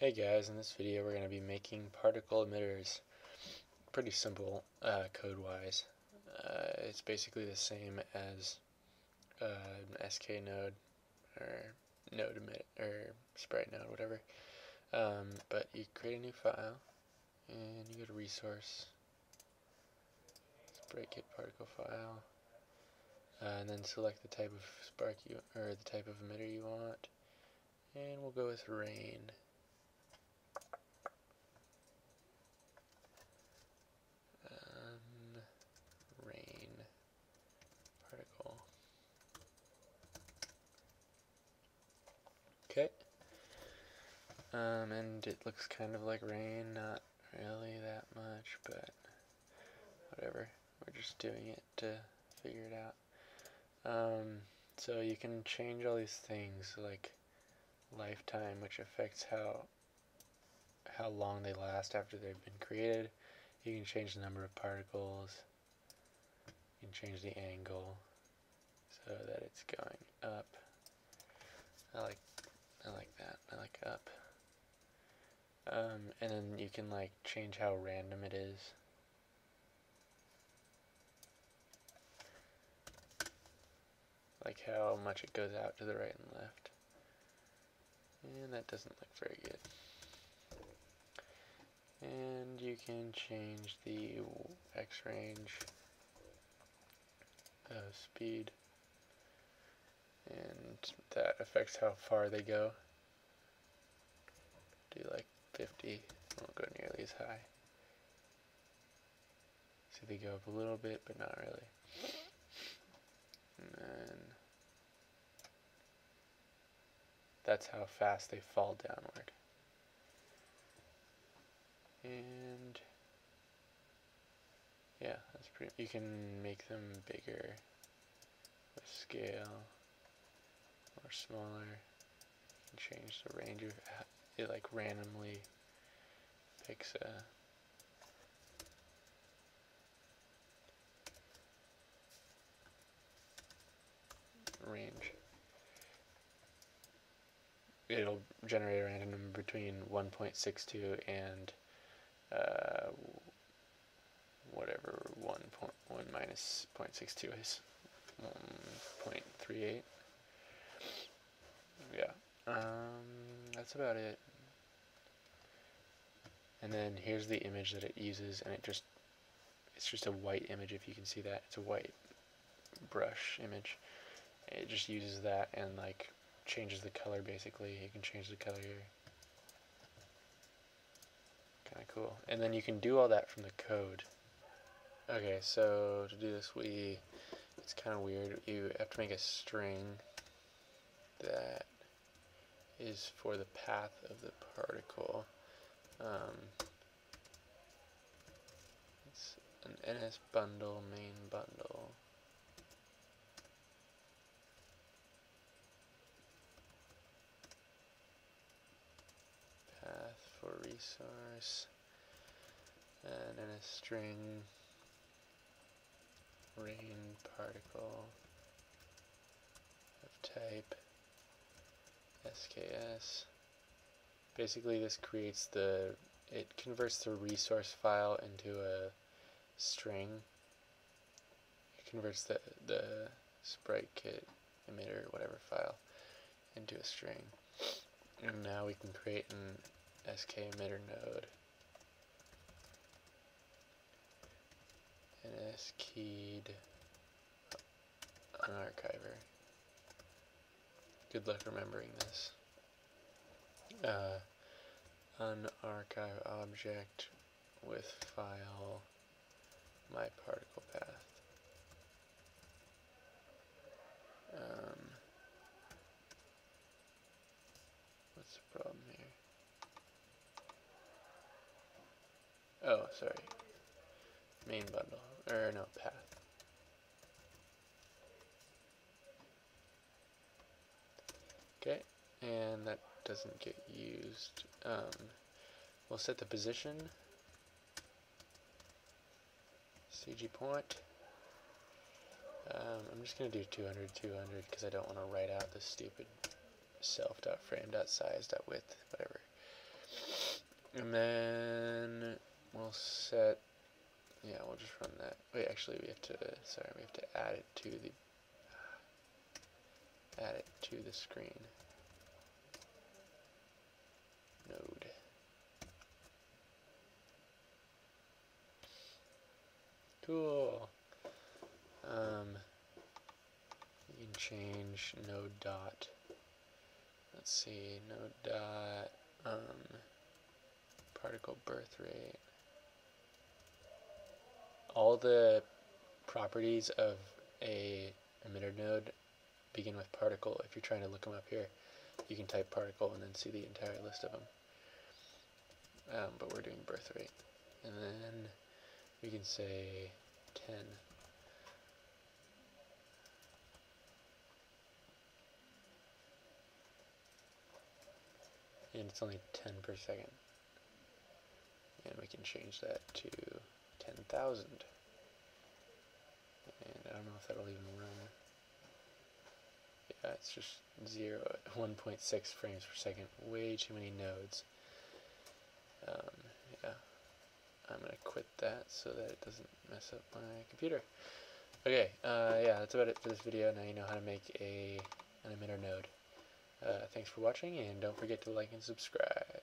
Hey guys, in this video we're going to be making particle emitters. Pretty simple uh, code-wise. Uh, it's basically the same as uh, SK node or node emit or sprite node, whatever. Um, but you create a new file and you go to resource, sprite kit particle file, uh, and then select the type of spark you or the type of emitter you want, and we'll go with rain. Okay. Um, and it looks kind of like rain, not really that much, but whatever. We're just doing it to figure it out. Um, so you can change all these things, like lifetime, which affects how how long they last after they've been created. You can change the number of particles. You can change the angle so that it's going up. I like I like that. I like up. Um, and then you can like change how random it is. Like how much it goes out to the right and left. And that doesn't look very good. And you can change the X range of speed and that affects how far they go. Do you like 50, won't go nearly as high. See they go up a little bit, but not really. And then that's how fast they fall downward. And yeah, that's pretty. You can make them bigger with scale or smaller. You can change the range of it like randomly picks a range. It'll generate a random number between 1.62 and uh, whatever 1.1 minus 0.62 is, 1.38. Yeah. Um, that's about it. And then here's the image that it uses, and it just, it's just a white image if you can see that. It's a white brush image. It just uses that and like changes the color basically. You can change the color here. Kind of cool. And then you can do all that from the code. Okay, so to do this we, it's kind of weird. You have to make a string that is for the path of the particle. Um, it's an NS bundle, main bundle. Path for resource, and NS string, rain particle of type SKS. Basically this creates the, it converts the resource file into a string. It converts the, the sprite kit emitter, whatever file, into a string. And now we can create an SK emitter node. NS keyed unarchiver. Good luck remembering this. Uh, unarchive object with file my particle path. Um, what's the problem here? Oh, sorry. Main bundle, or no, path. Okay, and that doesn't get used. Um, we'll set the position, CG point. Um, I'm just going to do 200, 200 because I don't want to write out the stupid self.frame.size.width, whatever. And then we'll set, yeah, we'll just run that. Wait, actually we have to, sorry, we have to add it to the, add it to the screen. Node. Cool. Um, you can change node dot. Let's see, node dot um, particle birth rate. All the properties of a emitter node begin with particle. If you're trying to look them up here, you can type particle and then see the entire list of them. Um, but we're doing birth rate. And then we can say 10. And it's only 10 per second. And we can change that to 10,000. And I don't know if that'll even run. Yeah, it's just 0, 1.6 frames per second. Way too many nodes. Um, yeah. I'm going to quit that so that it doesn't mess up my computer. Okay, uh, yeah, that's about it for this video. Now you know how to make a an emitter node. Uh, thanks for watching, and don't forget to like and subscribe.